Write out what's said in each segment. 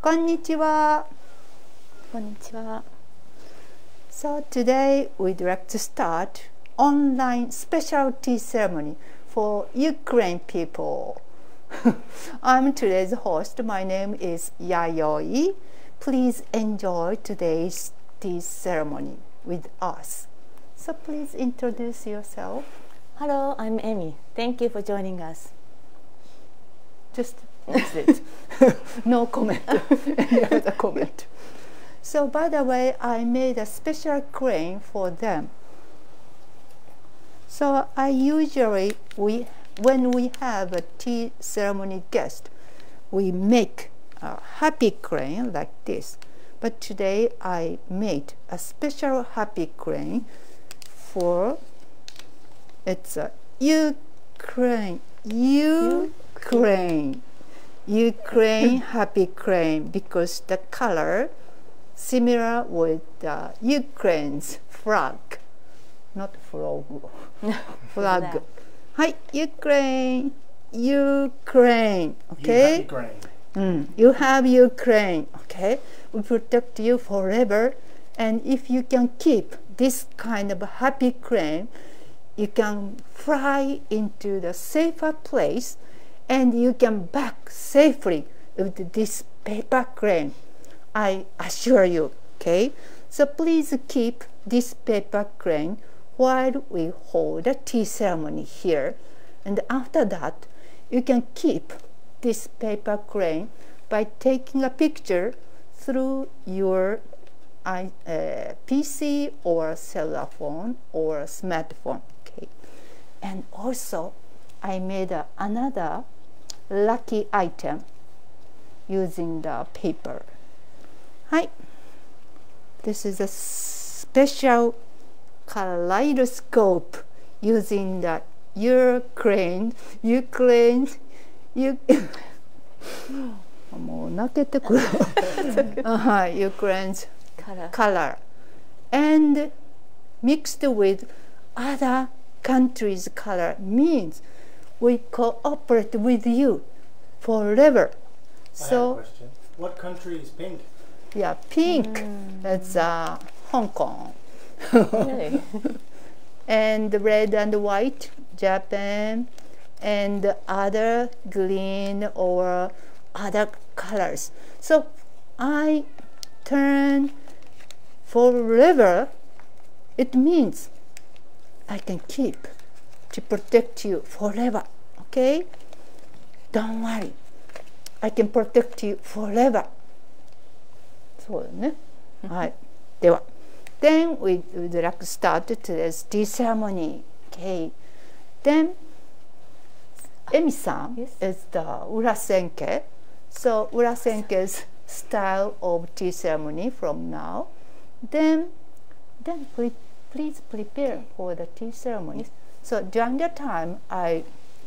こんにちは。こんにちは。 So today we'd like to start online specialty ceremony for Ukraine people. I'm today's host. My name is Yayoi. Please enjoy today's tea ceremony with us. So please introduce yourself. Hello, I'm Amy. Thank you for joining us. Just it. no comment. Any other comment? So by the way, I made a special crane for them. So I usually we when we have a tea ceremony guest, we make a happy crane like this. But today I made a special happy crane for it's a Ukraine Ukraine Ukraine happy crane because the color similar with the Ukraine's flag, not frog, flag. Flag. はい、Ukraine, Ukraine, okay? You happy grain. Mm, you have Ukraine, okay? We protect you forever, and if you can keep this kind of happy crane, you can fly into the safer place, and you can back safely with this paper crane. I assure you, okay? So please keep this paper crane while we hold a tea ceremony here. And after that, you can keep this paper crane by taking a picture through your uh, PC or cellular phone or smartphone. Okay, and also I made a, another lucky item using the paper. Hi, this is a special kaleidoscope using the Ukraine, Ukraine, you もう泣けてくる。はい、Ukraine's Color. color and mixed with other countries' color means we cooperate with you forever. I have a So question. What country is pink? yeah, pink. That's uh, Hong Kong. Really? and red and white Japan and other green or other colors. So I turn forever. It means I can keep to protect you forever. Okay? Don't worry. I can protect you forever. そうだね。はい。では。Then we would like to start today's tea ceremony. Okay. Then, Emi-san Yes. is the urasenke. So urasenke's style of tea ceremony from now. Then, then pre- please prepare for the tea ceremony. So during that time, I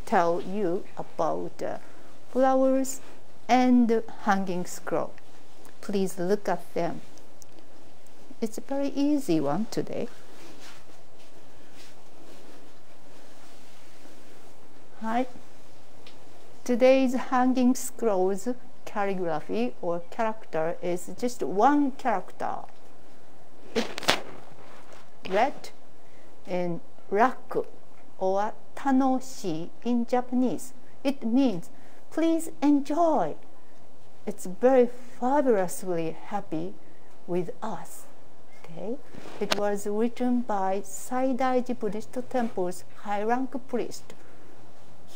tell you about uh, flowers and hanging scroll. Please look at them. It's a very easy one today. Hi. Today's hanging scrolls calligraphy or character is just one character. It's read in raku or tanoshi in Japanese. It means please enjoy. It's very fabulously happy with us. Okay, it was written by Saidaiji Buddhist Temple's high rank priest.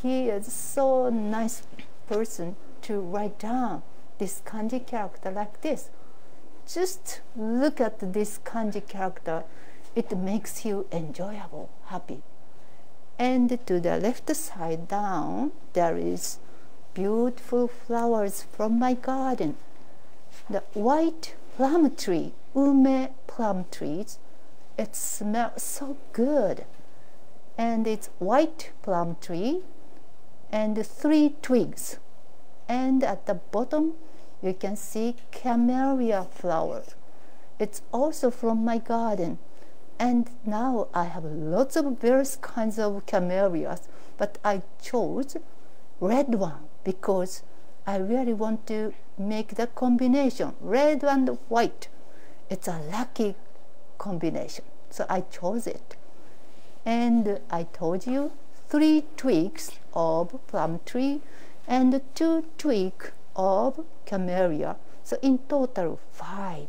He is so nice person to write down this kanji character like this. Just look at this kanji character. It makes you enjoyable, happy. And to the left side down, there is beautiful flowers from my garden. The white plum tree, ume plum trees, it smells so good. And it's white plum tree and three twigs. And at the bottom, you can see camellia flower. It's also from my garden. And now I have lots of various kinds of camellias, but I chose red one because I really want to make the combination red and white. It's a lucky combination. So I chose it. And I told you three twigs of plum tree and two twig of camellia. So in total five.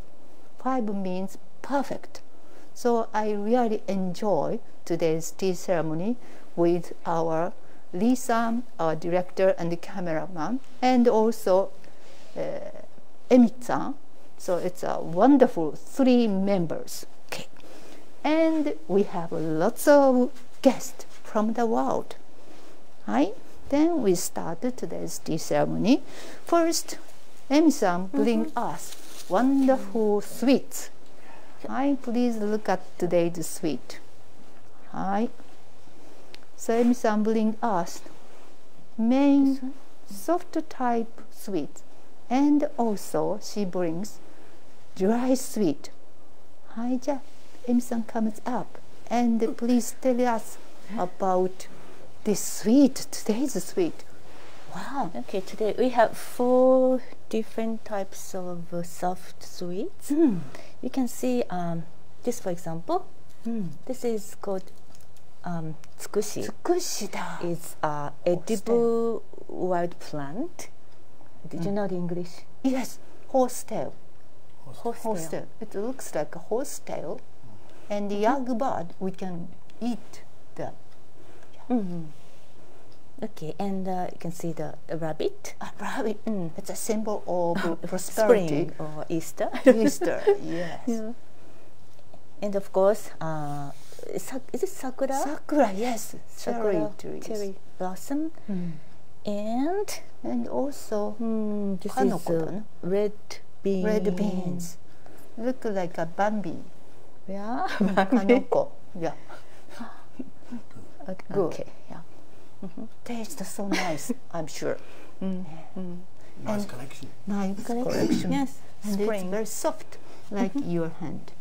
Five means perfect. So I really enjoy today's tea ceremony with our Lisa, our director and the cameraman, and also uh, Emi-san. So it's a wonderful three members. Okay. And we have lots of guests from the world. Right? Then we started today's tea ceremony. First, Emi-san bring us wonderful sweets. Hi, please look at today's sweet. Hi. So Emi-san bring us main soft type sweet, and also she brings dry sweet. Hi, じゃあ Emi-san comes up and please tell us about this sweet, today's sweet. Wow. Okay, today we have four different types of uh, soft sweets. Mm. You can see um, this, for example. Mm. This is called um, tsukushi. Tsukushi da. It's uh, edible wild plant. Did mm. you hmm. know the English? Yes, horse tail horse tail It looks like a horse tail, and the mm -hmm. young bird we can eat them. Yeah. -hmm. Okay, and uh, you can see the rabbit. A rabbit. Mm. It's a symbol of prosperity. Spring or Easter. Easter. Yes. Yeah. And of course, uh, sa- is it sakura? Sakura. Yes. Cherry Sakura trees. cherry blossom. Mm. And And also mm, this is uh, red beans. red beans. Look like a Bambi. Yeah. Kanoko. Yeah. okay. Good. okay. Yeah. Tastes so nice. I'm sure. Mm. Mm. Nice And- collection. Nice Collection. collection. Yes. And it's very soft, like your hand.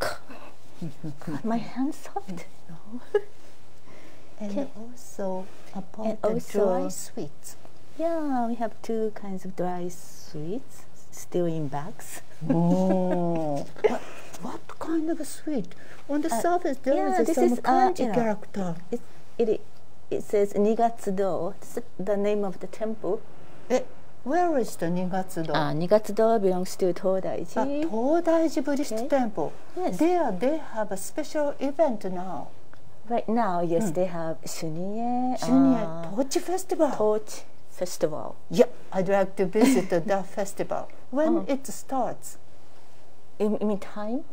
My hand's soft. And Okay. also about And the also- dry sweets. Yeah, we have two kinds of dry sweets still in bags. oh, what, what kind of a sweet? On the Uh, surface, there yeah, is this some is, uh, kanji you know, character. It it it says Nigatsudo. This is the name of the temple. Eh, where is the Nigatsudo? Ah, Nigatsudo belongs to Todaiji. Ah, Todaiji Buddhist Okay. Temple. Yes. There, they have a special event now. Right now, yes, they have Shunie, Junior uh, Torch Festival. Torch Festival. yeah, I'd like to visit that festival. When Uh-huh. it starts? In, mean time?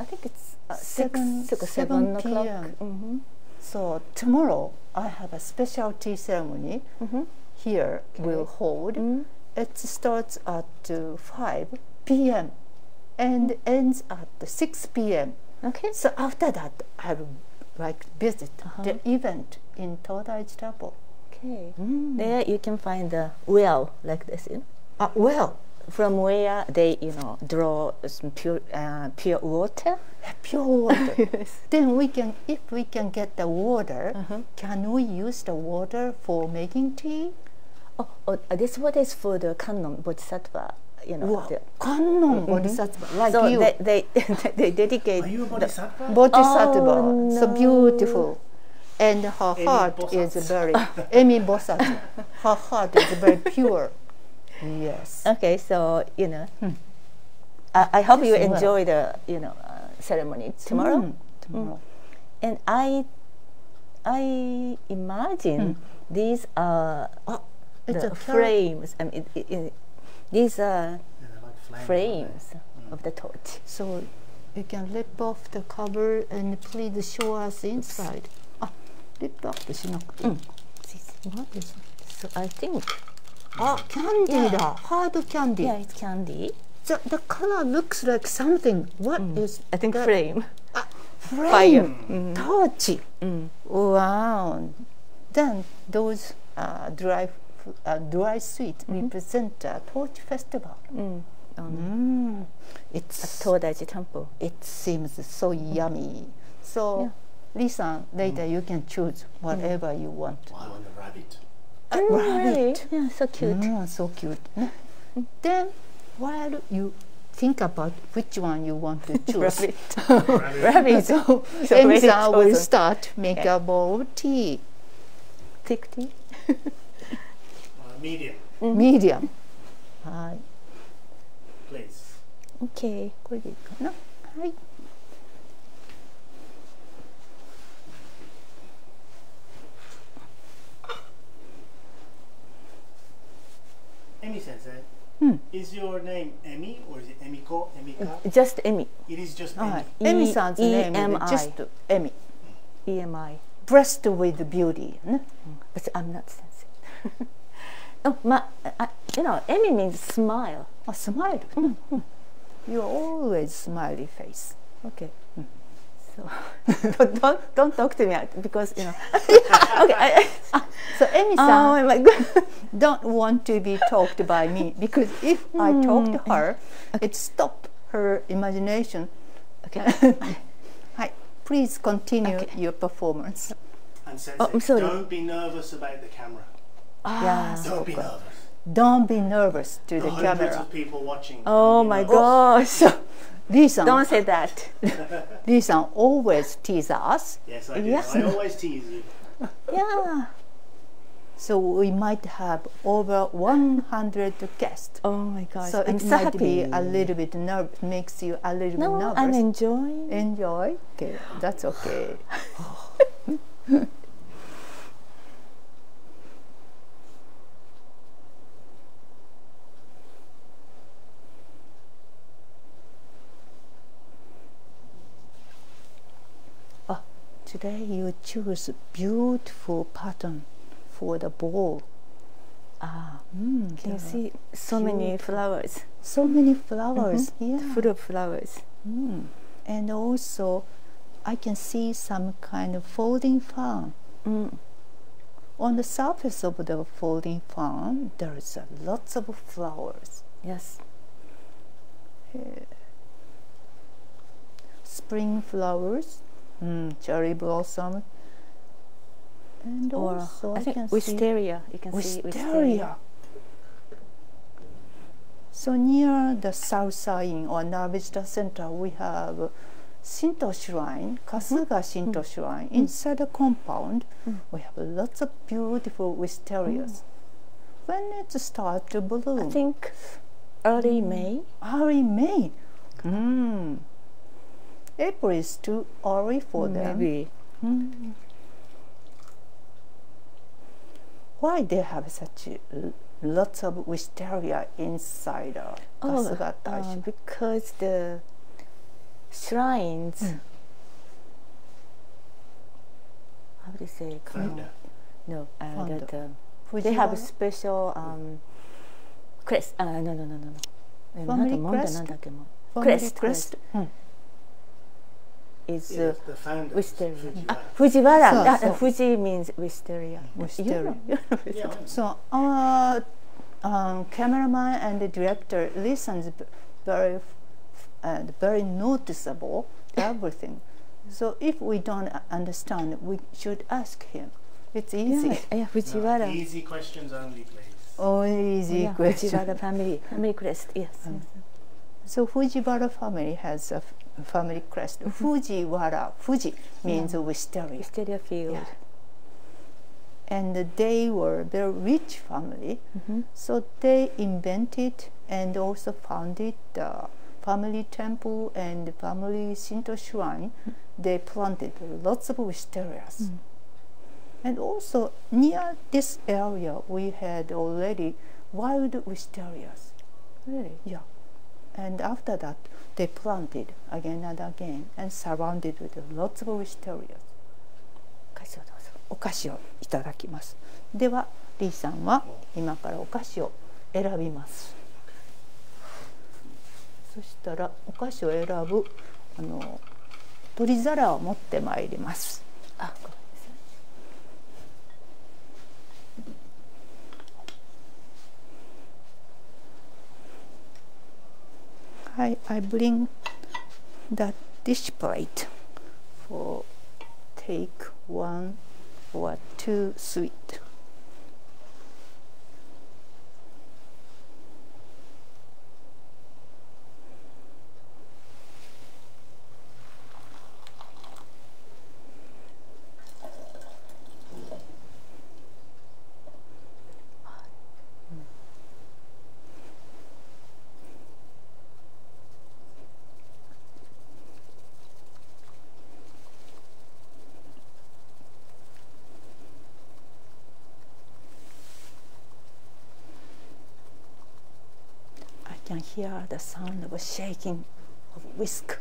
I think it's uh, Seven- six, six or seven seven o'clock. Mm-hmm. So tomorrow I have a special tea ceremony Mm-hmm. here will hold. Mm. It starts at uh, 5 p.m. and ends at 6 p.m. Okay. So after that, I will like visit Uh-huh. the event in Todaiji Temple. Okay. Mm. There you can find the well like this. Know, Ah, well, from where they you know draw some pure uh, pure water. pure water. yes. then we can, if we can get the water, Uh-huh. can we use the water for making tea? Oh, oh, uh, this water is for the Kannon Bodhisattva. You know. Wow, the- Kannon Bodhisattva, like so you. they they they dedicate. Are you a bodhisattva? Bodhisattva, Oh, so no. beautiful. And her Amy heart Bosatsu. is very, Amy Bosatsu, her heart is very pure. Yes. Okay, so, you know. I, I, hope yes, you enjoy well. the, you know, uh, ceremony mm, tomorrow. Mm. Tomorrow. And I, I imagine mm. these are oh, the frames. I mean, it, it, these are like frames of the torch. So you can rip off the cover and please show us inside. Oops. Ah, rip off the shinok. Mm. What is it? So I think Ah, candy Yeah. だ。Hard candy. yeah, it's candy. The, the color looks like something. What is I think that? frame. Flame. Mm. Torch. Mm. Wow. Then those uh, dry, f- uh, dry sweet represent a torch festival. Mm. On Mm. It's Todaiji temple. it seems so yummy. So, Lee-san, later you can choose whatever you want. they? I want a rabbit. Mm, really? rabbit. Yeah, so cute. Mm, so cute. Then, while you think about which one you want to choose, Rabbit. Rabbit. so So Amy very san will chosen. start make Okay. a bowl of tea, Thick tea. Uh, medium, medium. はい、 please. Okay. これでいいかな。はい。 Emi sensei, hmm. is your name Emi or is it Emiko? Emika? Just Emi. It is just Emi. Emi sounds name is just Emi. Hmm. EMI. Breast with beauty. Mm. But I'm not sensei. oh, my, I, you know, Emi means smile. Oh, smile. Mm-hmm. Mm. You're always smiley face. Okay. Hmm. So don't don't talk to me because you know. okay. I, I, so Emi-san, oh don't want to be talked by me because if mm. I hmm. talk to her, okay. it stop her imagination. Okay. Hi. Please continue okay. your performance. And says, oh, don't be nervous about the camera. Ah, yeah. Don't be nervous don't be nervous to the camera. Of people watching. Oh my gosh. Lee don't say that. Lee always tease us. Yes, I do. Yes. I always tease you. yeah. So we might have over 100 guests. Oh my gosh. So I'm it so might happy. be a little bit nervous, makes you a little no, bit nervous. I'm enjoying. Enjoy. Okay, that's okay. Today you choose beautiful pattern for the bowl. Ah, Mm, can you see so many flowers? so many flowers. Yeah. Full of flowers. Mm. And also, I can see some kind of folding fan. Mm. On the surface of the folding fan, there is a lots of flowers. Yes. Spring flowers, mm, cherry blossom, and Or uh, also I I, think can see wisteria. You can see wisteria. So near the south side or Nara Visitor Center, we have Shinto shrine, Kasuga mm. Shinto mm. shrine. Mm. Inside the compound, we have lots of beautiful wisterias. When it starts to bloom, I think early May. early May. Mm. April is too early for them. Maybe. Mm. Why they have such lots of wisteria inside the oh, uh, because the shrines mm. how do you say Founder. no uh, that, they have a special um crest uh, no no no no, no. crest crest, crest. crest. Mm is Yeah, uh, the founder. wisteria. Fujiwara. Ah, Fujiwara. So- Ah, so- Fuji means wisteria. Wisteria. You know, you know Yeah, So our um, cameraman and the director listens very f- and very noticeable everything. So if we don't uh, understand, we should ask him. It's easy. Yeah, yeah, No, Fujiwara. easy questions only, please. Oh, easy yeah, question. Fujiwara family. Family crest. Yes. Mm. So Fujiwara family has a family crest. Fujiwara, Fuji means wisteria. Wisteria field. Yeah. And they were very rich family, Mhm. so they invented and also founded the family temple and family Shinto shrine. Mm-hmm. They planted lots of wisterias. Mm. And also near this area, we had already wild wisterias. Really? Yeah. And after that, they planted again and again and surrounded with lots of wisterias. お菓子をいただきます。では、リーさんは今からお菓子を選びます。そしたらお菓子を選ぶあの取り皿を持ってまいります。あ、ご I, I bring that dish plate for take one or two sweet. can hear the sound of a shaking of whisk.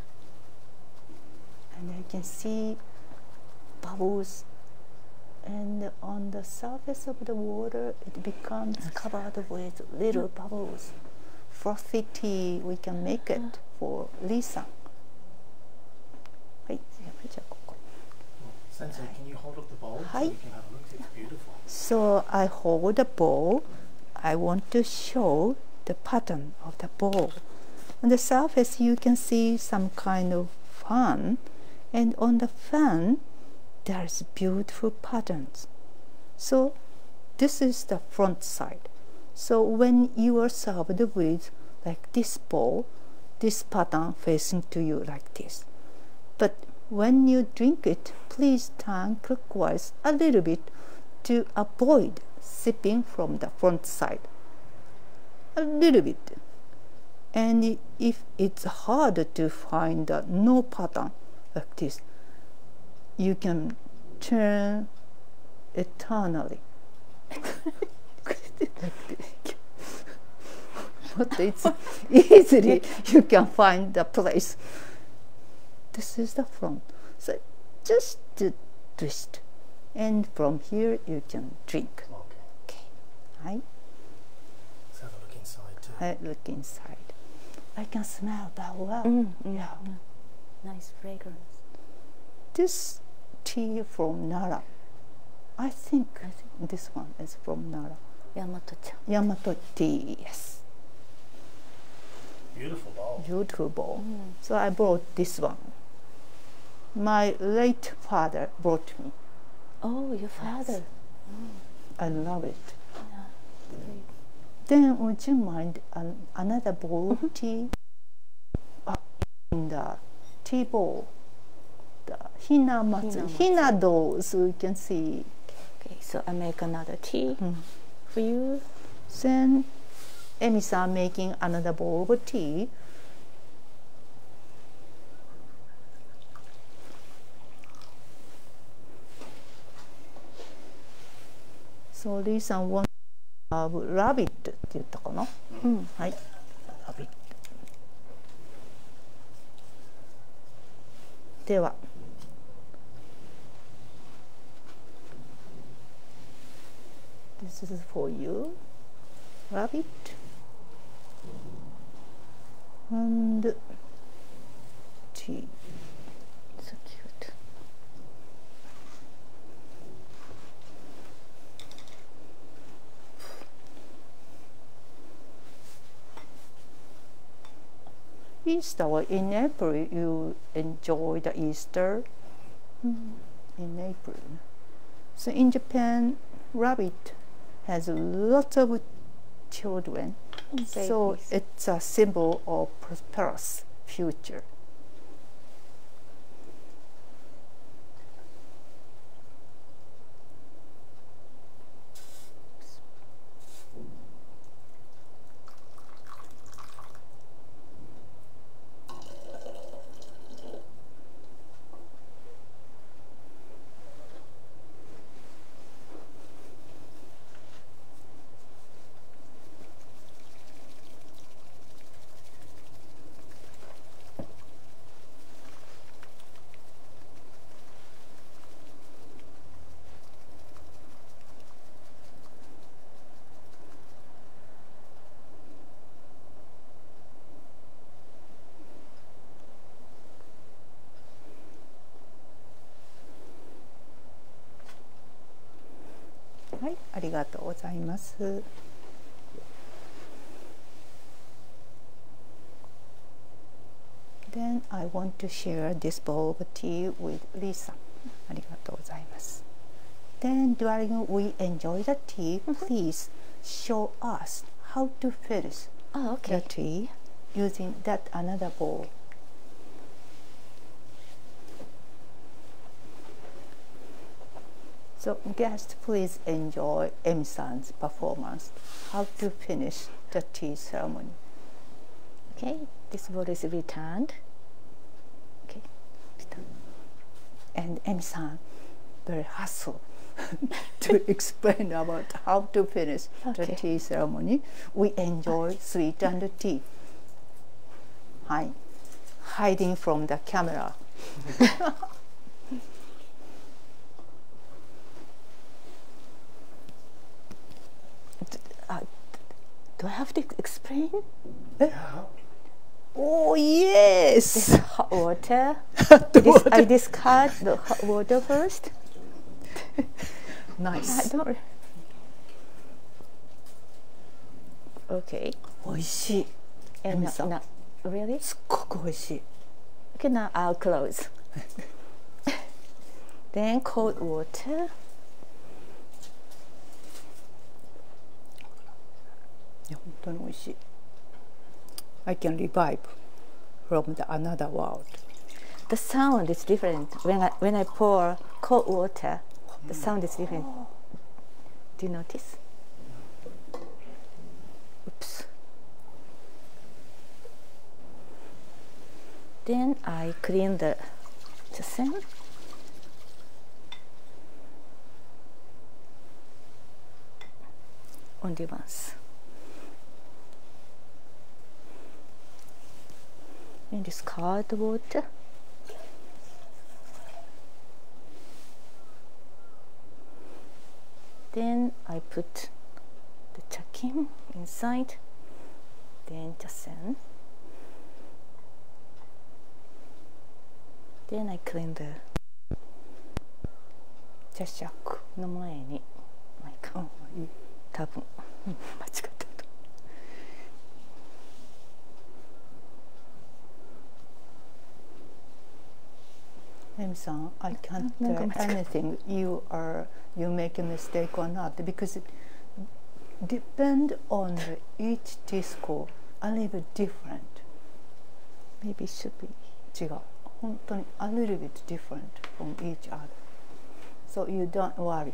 And you can see bubbles. And on the surface of the water, it becomes covered with little bubbles. Frothy tea, we can make it for Lisa. はい、じゃあここ。 Sensei, can you hold up the bowl Hi. so we can have a look? It's beautiful. So I hold the bowl. I want to show the pattern of the ball. On the surface, you can see some kind of fan, and on the fan, there's beautiful patterns. So this is the front side. So when you are served with like this ball, this pattern facing to you like this. But when you drink it, please turn clockwise a little bit to avoid sipping from the front side. A little bit. And if it's hard to find a no pattern like this, you can turn eternally. but it's easily you can find the place. This is the front. So just to twist. And from here you can drink. Okay. Okay. Right? Let's have a look inside too. I look inside. I can smell that well. Mm, mm, Yeah. mm. Nice fragrance. This tea from Nara. I think, I think this one is from Nara. Yamato-chan. Yamato tea, yes. Beautiful bowl. Beautiful bowl. Mm. So I brought this one. My late father brought me. Oh, your father. I love it. Then would you mind an, another bowl of tea? Uh, in the tea bowl. The hinamatsu, Hinamatsu. hina dolls you can see. Okay, so I make another tea Mm. for you. Then Emi-san making another bowl of tea. So Lee-san want to have rabbit って言ったかな、うん。はい。ラビット。では。This is for you, rabbit. And tea. Easter, in April, you enjoy the Easter hmm, in April. So in Japan, rabbit has lots of children. So it's a symbol of prosperous future. ありがとうございます。Then I want to share this bowl of tea with Lisa. ありがとうございます。Then during we enjoy the tea, please show us how to finish Oh, the okay. tea using that another bowl. So guests, please enjoy M-san's performance. How to finish the tea ceremony. Okay, this bowl is returned. Okay. And M-san very hustle to explain about how to finish the tea ceremony. We enjoy sweet and tea. Hi, hiding from the camera. Uh, do I have to explain? Yeah. Oh yes. This hot water. Hot This, I water. discard the hot water first. I nice. don't. re- Okay. 美味しい。 And Emi no, san. no, really? すっごく美味しい。 Okay, now I'll close. then cold water. いや本当に美味しい。I can revive from the another world. The sound is different when I when I pour cold water. The sound is different. Do you notice? Oops. Then I clean the jasen. Only once. In this cardboard, then I put the chakin inside. Then the sand. then I clean the the shock no more any. Like oh the 茶色の前にまあいいかも、うん、多分、うん、間違った るとエミさん、I can't なんか tell 間違 anything you are you make a mistake or not because it depend on the each disco a little bit different. Maybe it should be 違う。本当に a little bit different from each other. So you don't worry.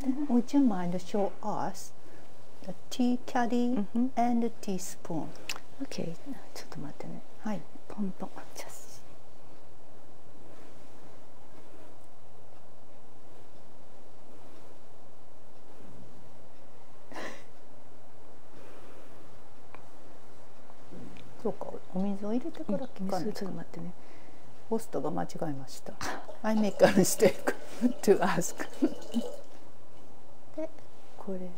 Then would you mind to show us The tea caddy Mhm. and the teaspoon? OK ちょっと待ってねはい。ポンポン そうか。お水を入れてから聞かない水ちょっと待ってねホストが間違えました。I make a mistake to ask. でこれで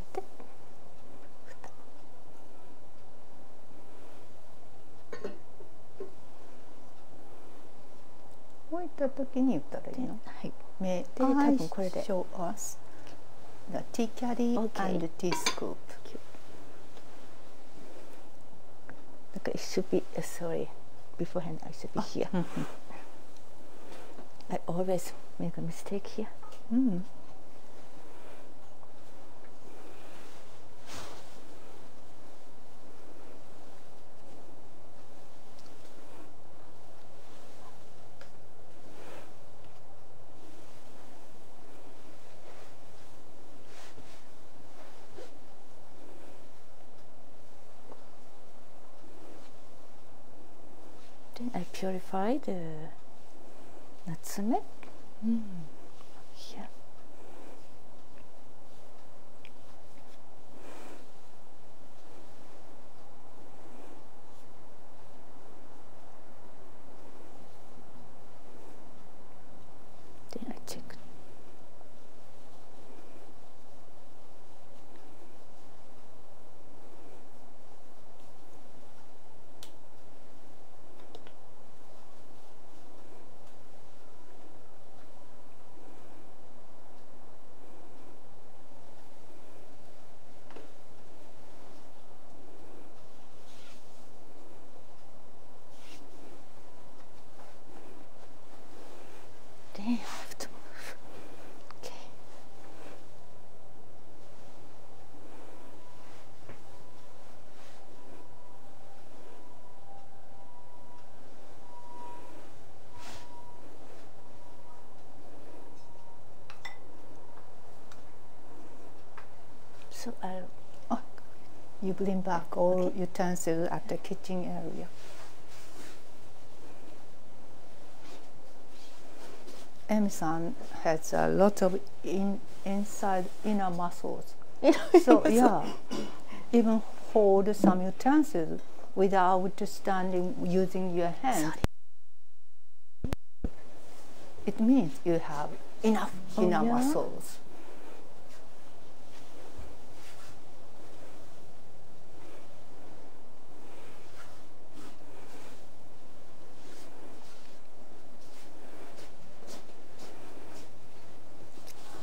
こういった時に言ったらいいのはいで多分これで show us the tea caddy Okay. and tea scoop. なんか it should be uh, sorry beforehand I should be here I always make a mistake here う I purify the natsume here. Then I check. Then I have to move. Okay. So I'll You bring back all utensils at the kitchen area. Emi-san has a lot of in, inside inner muscles. So yeah, even hold some utensils without standing using your hands. It means you have enough Oh, inner yeah? muscles.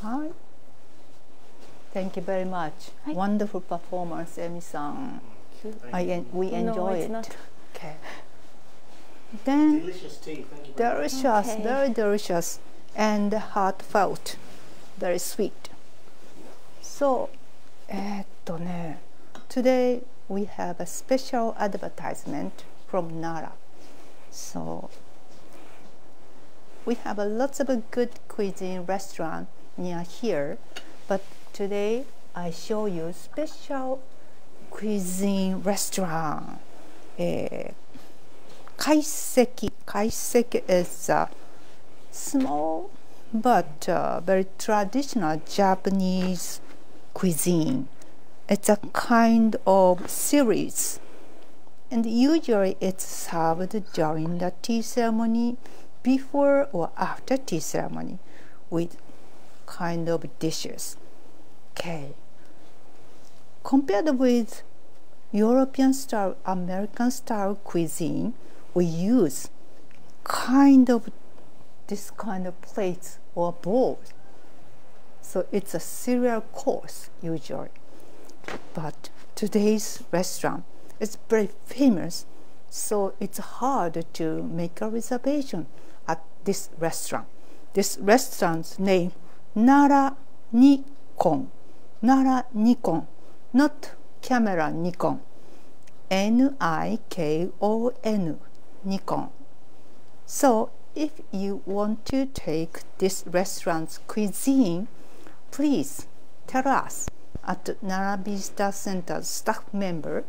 Hi. Thank you very much. Hi. Wonderful performance, Emi-san. I en- we No, enjoy it's it. not. Okay. Then Delicious tea. Thank you very much. delicious, Okay. very delicious, and heartfelt, very sweet. So, えーっとね、today we have a special advertisement from Nara. So, we have a lots of a good cuisine restaurant near here, but Today I show you special cuisine restaurant. Uh. Kaiseki is a small but uh, very traditional Japanese cuisine. It's a kind of series and usually it's served during the tea ceremony before or after tea ceremony with kind of dishes Okay. Compared with European style, American style cuisine, we use kind of this kind of plates or bowls. So it's a cereal course usually. But today's restaurant is very famous, so it's hard to make a reservation at this restaurant. This restaurant's name Nara Nikon. Nara Nikon, not camera Nikon. N I K O N Nikon. So if you want to take this restaurant's cuisine, please tell us at Nara Visitor Center staff member.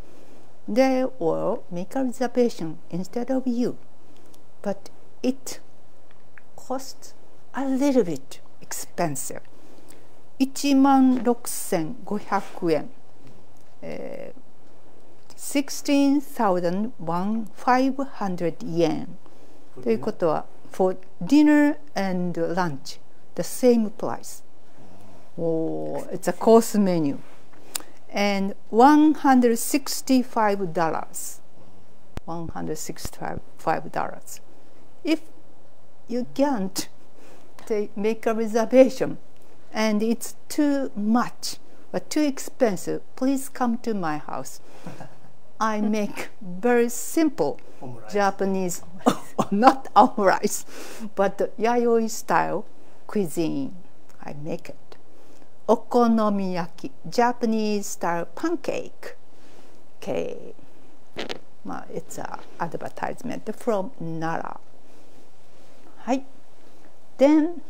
They will make a reservation instead of you. But it costs a little bit expensive. 1万6500円。えー16,500 yen ということは for dinner and lunch the same price oh it's a course menu and 165 dollars 165 dollars if you can't take, make a reservation and it's too much but too expensive. Please come to my house. I make very simple Omurice. japanese not omurice but yayoi style cuisine. I make it. Okonomiyaki japanese style pancake. Okay. Ma- it's a advertisement from nara. はい。Then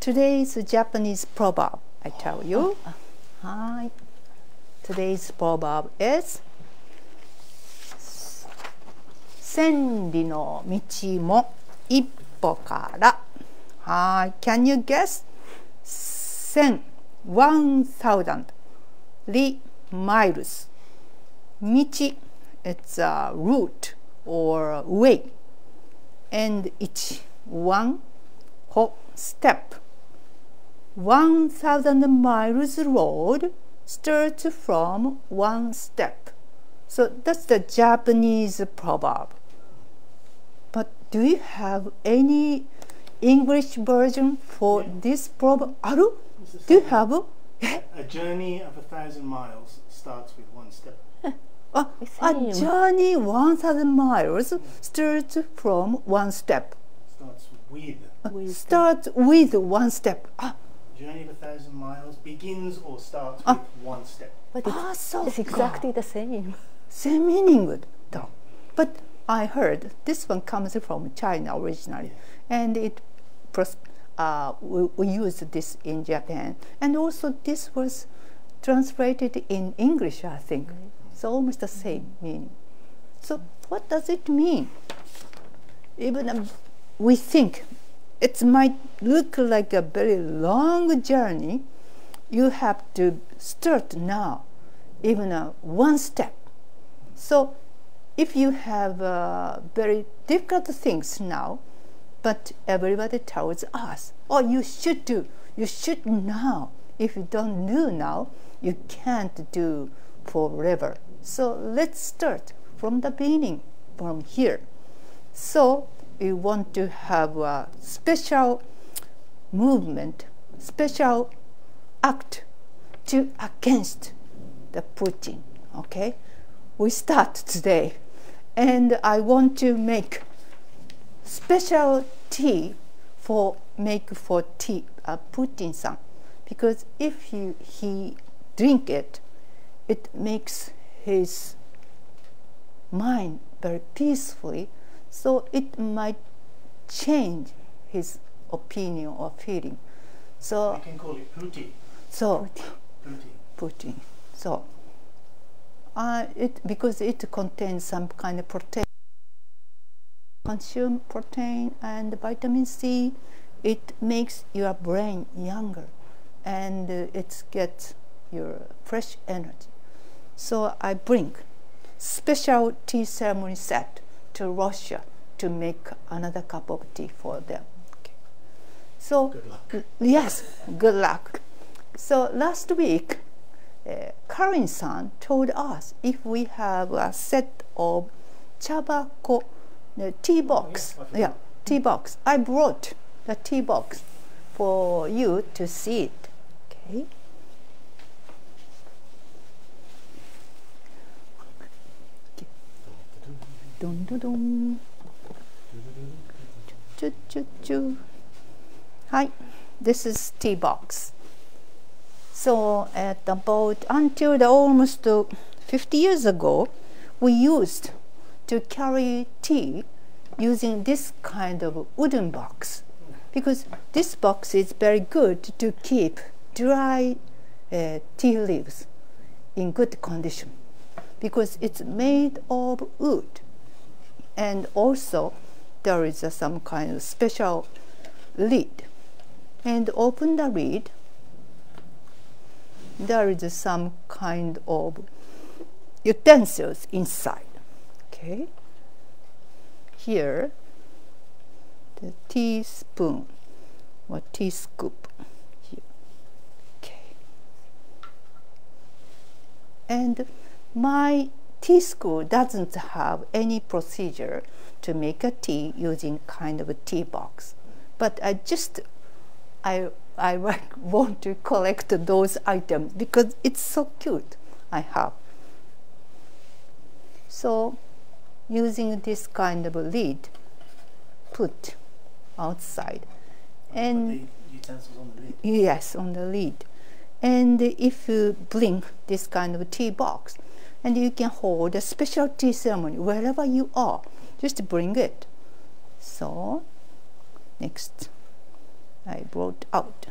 today's Japanese proverb I tell you. はい。Today's proverb is 千里の道も一歩から。はい。Can you guess? 千 one thousand 里 miles 道 it's a route or way and each one ho step. 1,000 miles road starts from one step. So that's the Japanese proverb. But do you have any English version for yeah. this proverb? Aru? Do you have? A, a journey of a thousand miles starts with one step. Uh, a journey 1,000 miles starts from one step. Starts with. Starts with one step. Ah, journey of a thousand miles begins or starts ah. with one step. But ah, it's, so it's exactly the same. Same meaning though. But I heard this one comes from China originally, and it uh, we, we used this in Japan, and also this was translated in English, I think. Mm -hmm. So almost the same meaning. So what does it mean? Even um, we think it might look like a very long journey. You have to start now, even a one step. So, if you have uh, very difficult things now, but everybody tells us, oh, you should do, you should now. If you don't do now, you can't do forever. So let's start from the beginning, from here. So we want to have a special movement, special act to against the Putin. Okay, we start today, and I want to make special tea for make for tea uh, Putin-san. Because if he, he drink it, it makes his mind very peacefully, so it might change his opinion or feeling. So We can call it puti. so Puti. Putin. So uh, it because it contains some kind of protein, consume protein and vitamin C. It makes your brain younger, and uh, it gets your fresh energy. So I bring special tea ceremony set to Russia to make another cup of tea for them. Okay. So Good luck. yes, good luck. So last week, uh, Karin-san told us if we have a set of chabako, the tea box. Oh, yes, I yeah, tea box. I brought the tea box for you to see it. Okay. Dun, dun, this is tea box. So at about until the almost uh, 50 years ago, we used to carry tea using this kind of wooden box. Because this box is very good to keep dry uh, tea leaves in good condition. Because it's made of wood and also there is some kind of special lid and open the lid there is some kind of utensils inside. Okay. Here, the teaspoon or tea scoop. Here. Okay. And my tea school doesn't have any procedure to make a tea using kind of a tea box, but I just I I want to collect those items because it's so cute. I have. So, using this kind of a lid, put outside, and the utensils on the lid. yes, on the lid. And if you bring this kind of tea box, and you can hold a special tea ceremony wherever you are, just bring it. So, next, I brought out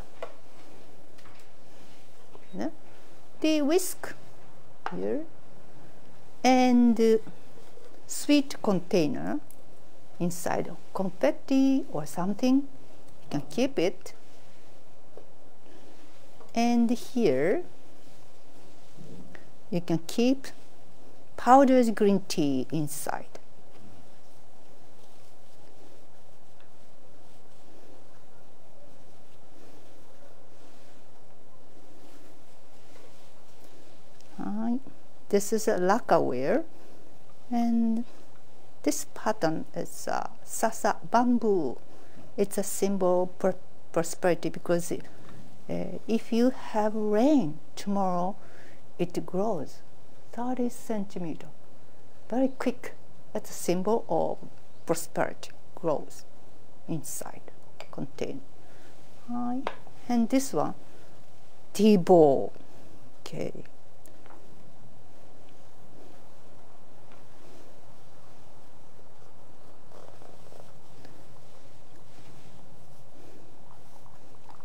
the whisk here and sweet container inside confetti or something. You can keep it. And here you can keep powdered green tea inside Hi. This is a lacquerware, and this pattern is uh, sasa bamboo. It's a symbol of prosperity because uh, if you have rain tomorrow, it grows 30 centimeter, very quick. It's a symbol of prosperity, growth inside contain. And this one, bowl. Okay.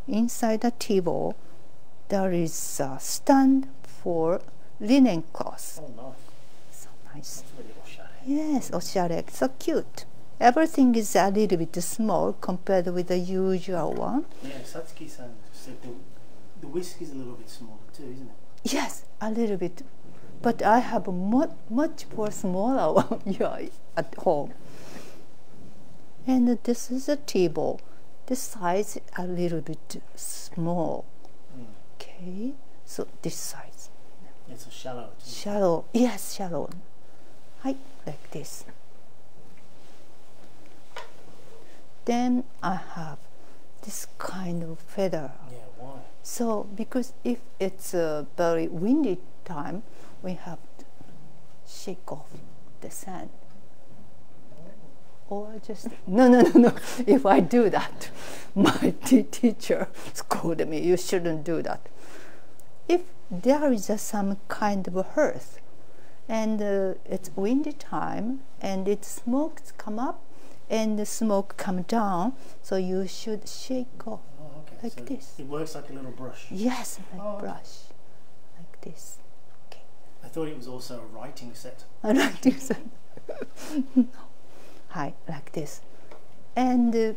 inside the table there is a stand for linen cloth. Oh, nice. So nice. Really. Yes, oshare, so cute. everything is a little bit small compared with the usual one. Yeah, Satsuki-san said the, the whisk is a little bit smaller too, isn't it? Yes, a little bit. But I have a mu- much more smaller one yeah, at home. And this is a table. This size is a little bit small. Mm. Okay, so this size. It's a shallow. Shallow. Yes, shallow. Hi, like this. Then I have this kind of feather. Yeah, why? So because if it's a very windy time, we have to shake off the sand. Or just no no no no. If I do that, my teacher scolded me. You shouldn't do that. If there is a, some kind of hearth and uh, it's windy time, and it smokes come up, and the smoke come down, so you should shake off. Oh, okay. Like so this. It works like a little brush. Yes, like Oh, brush, like this. Okay. I thought it was also a writing set. I like this. Hi, like this. And uh,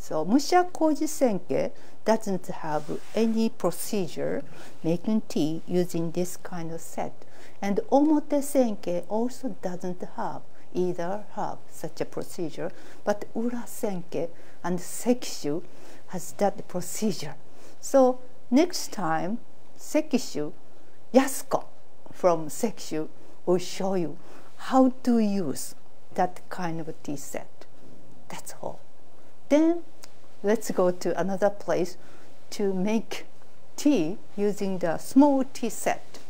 so Musha Koji Senke doesn't have any procedure making tea using this kind of set. And Omote Senke also doesn't have either have such a procedure, but Ura Senke and Sekishu has that procedure. So next time, Sekishu, Yasuko from Sekishu will show you how to use that kind of tea set. That's all. Then let's go to another place to make tea using the small tea set.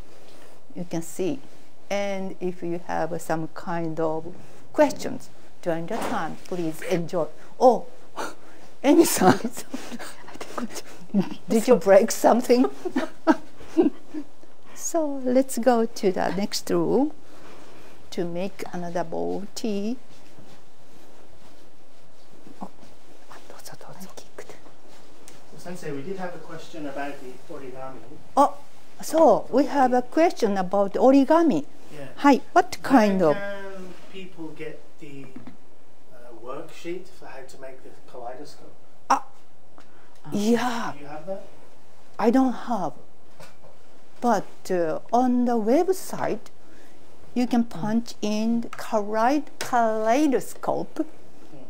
You can see. And if you have some kind of questions during the time, please enjoy. Oh, any signs? Did you break something? so let's go to the next room to make another bowl tea. Sensei, we did have a question about the origami. Oh, so we have a question about origami. Yeah. Hi, what kind Where of? can people get the uh, worksheet for how to make the kaleidoscope? Ah. Yeah, Do you have that? I don't have. But uh, on the website, you can punch in kaleid- kaleidoscope.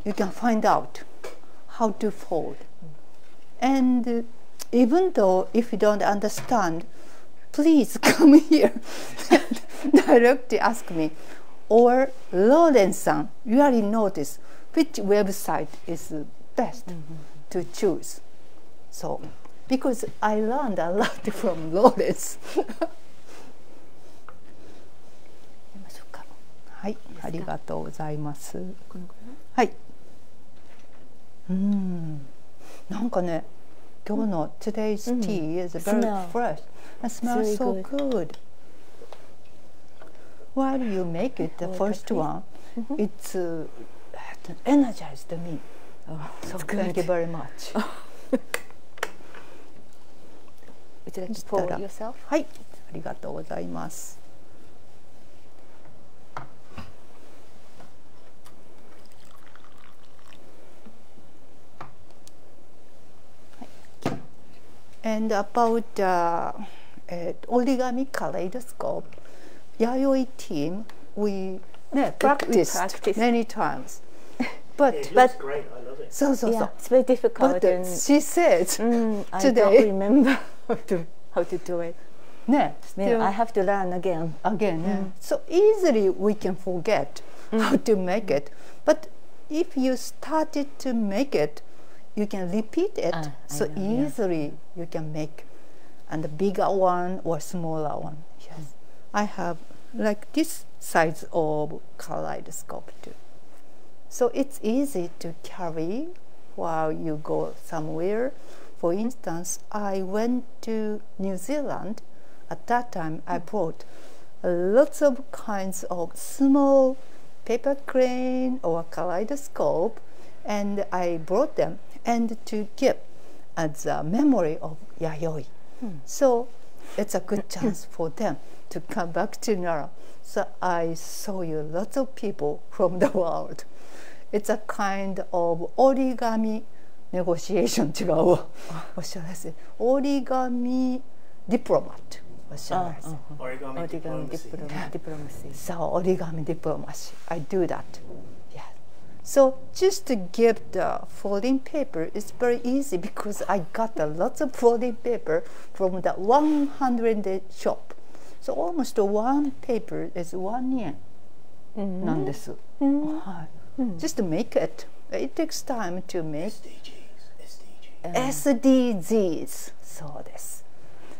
You can find out how to fold And uh, even though if you don't understand, please come here and directly ask me. Or Lawrence-san, you already notice which website is best to choose. So, because I learned a lot from Lawrence. 見ましょうかはい、ありがとうございます。このくはい。うーん。 なんかね、今日の today's tea is very fresh. It smells so good. While you make it, the Oh, first one, it's uh, it energized me. So thank you very much. うちらそ for したら yourself? はい、ありがとうございます。And about uh, uh, origami kaleidoscope, Yayoi team, we ne, practiced practiced. many times. But, It but looks great. I love it. so so Yeah, so. it's very difficult. But uh, and, she said, mm, I today- don't remember how to how to do it. ne, Yeah, still- I have to learn again. again. yeah. So easily we can forget how to make it. But if you started to make it, you can repeat it. Ah, so know, yeah. easily you can make and the bigger one or smaller one. Yes. I have like this size of kaleidoscope too. So it's easy to carry while you go somewhere. For instance, I went to New Zealand. At that time, I brought lots of kinds of small paper crane or kaleidoscope, and I brought them and to keep as a memory of Yayoi. So it's a good chance for them to come back to Nara. So I saw you lots of people from the world. It's a kind of origami negotiation 違うわ。おっしゃらせ。origami diplomat おっしゃらせ。 Origami Origami diplomacy. diplom- diplomacy. So origami diplomacy. I do that. Yeah. So just to give the folding paper is very easy because I got a lots of folding paper from the 100 shop. So almost one paper is one yen なんです。はい。Just to make it. It takes time to make SDGs. SDGs. SDGs そうです。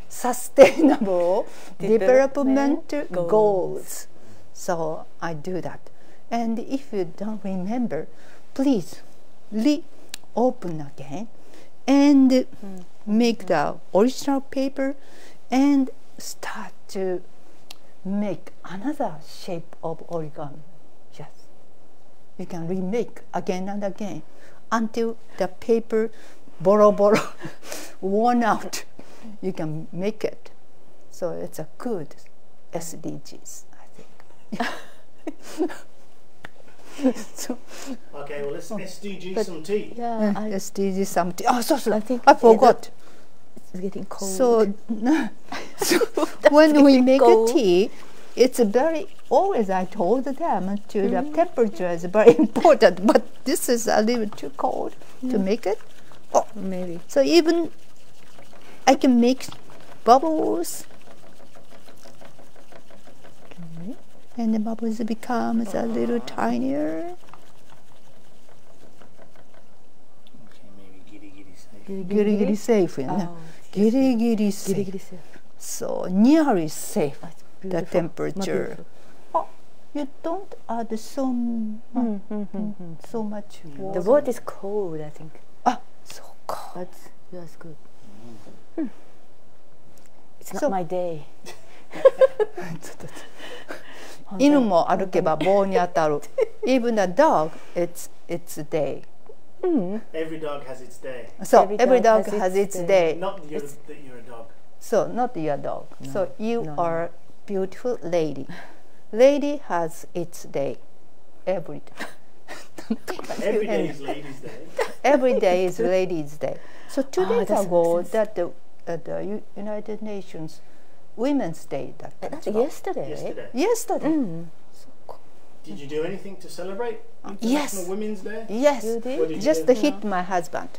Sustainable Development Development Goals. So I do that. and if you don't remember, please reopen again and hmm. make the hmm. original paper and start to make another shape of origami. Yes. You can remake again and again until the paper boro boro worn out. You can make it. So it's a good sdgs i think so Okay, well, let's oh. SDG some tea. Yeah, I, sdg something oh so, so I think i forgot. it's getting cold. so, so when we make a tea it's a very always i told them to the mm-hmm. temperature is very important but this is a little too cold to make it. Oh, maybe. so even i can make bubbles and the bubbles becomes a little tinier Okay, maybe giddy giddy safe. giri giri safe you know. Oh, giri giri safe giri giri safe. so nearly safe That's the temperature oh you don't add so much Mm, mm, mm, mm. so much water. The water is cold, I think. Ah, so cold. But that's good. Hmm. It's not So- my day. 犬も歩けば棒に当たる。Even a dog, it's its day. Every dog has its day. So Every every dog dog has has its its day. day. Not that you're, that you're a dog. So not your dog. So you no, no. are beautiful lady. Lady has its day. Every day. Every day is ladies' day. Every day is Ladies' Day. So two Ah, days that makes ago, sense. that the, uh, the U- United Nations Women's Day. That That's as yesterday. Yesterday. Yesterday. Mm. Did you do anything to celebrate International Yes. Women's Day? Yes. You did? What did you Just do? to hit my husband.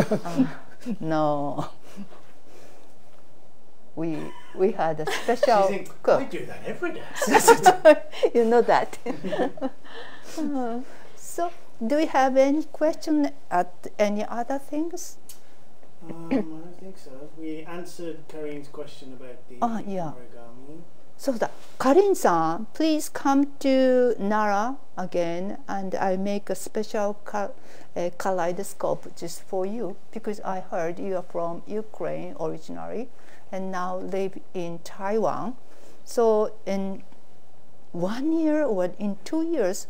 no. We we had a special you think, I cook. do that every day. you know that. So, do we have any question at any other things? Um, I think so. We answered Karin's question about the ah, yeah. origami. So that Karin-san, please come to Nara again, and I make a special kaleidoscope just for you because I heard you are from Ukraine originally, and now live in Taiwan. So in one year or in two years,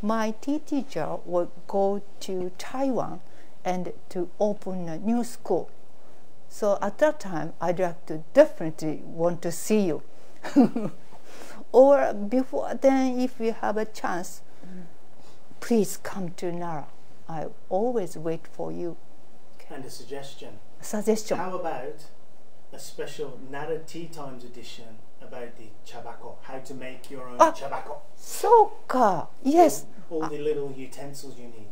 my tea teacher will go to Taiwan and to open a new school. So at that time, I'd like to definitely want to see you. or before then, if you have a chance, please come to Nara. I always wait for you. And a suggestion. Suggestion. How about a special Nara Tea Times edition about the chabako? How to make your own Ah. chabako? So, ka. Yes, All the little utensils you need.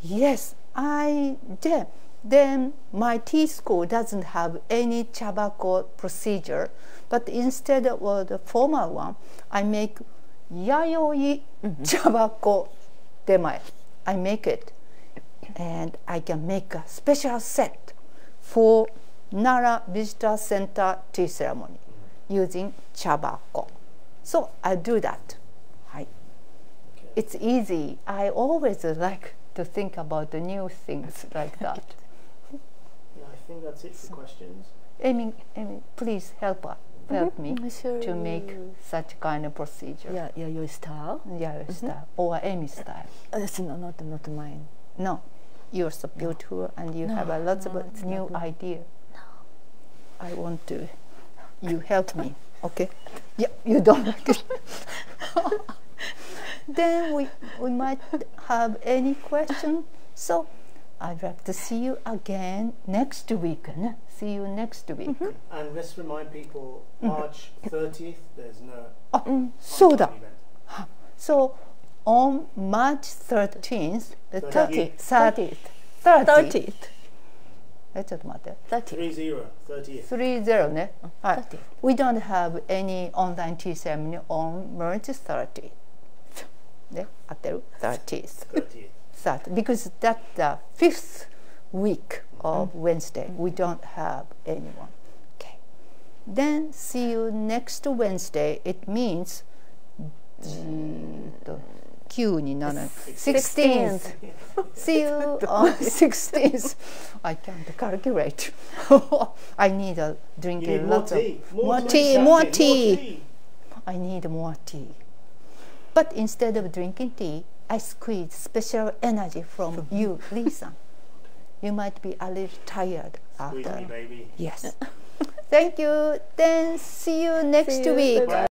yes. I then then my tea school doesn't have any chabako procedure, but instead of the formal one, I make yayoi mm-hmm. chabako demae. I make it, and I can make a special set for Nara Visitor Center tea ceremony using chabako. So I do that. Okay. It's easy. I always like to think about the new things like that. Yeah, I think that's it for questions. Amy, Amy, please help us, help me Sure. to make such kind of procedure. Yeah, yeah, your style. Yeah, your mm-hmm. style or Amy style. Uh, That's not not not mine. No, you're so beautiful and you have a No, lots uh, no, of it's new not me. idea. I want to. You help me, okay? Yeah, you don't like it then we, we might have any question. So I'd like to see you again next week. ne? See you next week. And let's remind people, March 30th, there's no あ、そうだ online。event. So on March 13th, the 30th, 30th. 30th. 30th. え、ちょっと待って。 30th. 30, 30th. 30ね。はい。 30th. We don't have any online tea ceremony on March 30th. ね、合ってる ?30th. 30th. 30th. Because that's the fifth week of Wednesday. We don't have anyone. Okay. Then see you next Wednesday. It means じーっと9にならない 16th. See you on 16th. I can't calculate. I need a drink You need a more lot of tea. more tea, tea, Jackie, more tea. tea. I need more tea. But instead of drinking tea, I squeeze special energy from you, Lisa. You might be a little tired Squeeze after. me, baby. Yes. Thank you. Then see you next See you. week. Bye-bye.